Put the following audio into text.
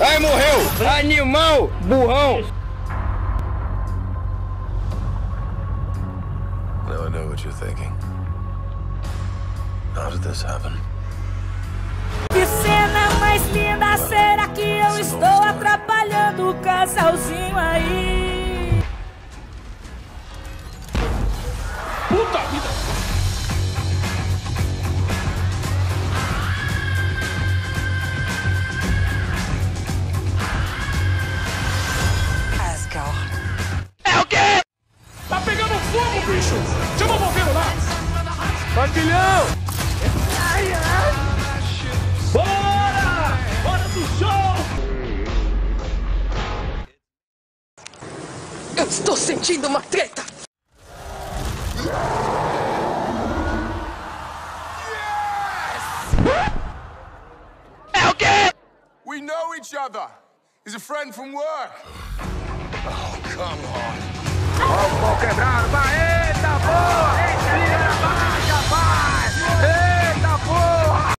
Aí morreu! Animal! Burrão! Now I know what you're thinking. How did this happen? Que cena mais linda, será que eu estou atrapalhando o casalzinho aí? Puta vida! Patilhão! Bora! Hora do show! Eu estou sentindo uma treta! É o quê? We know each other. He's a friend from work. Ó o pau quebrado, vai!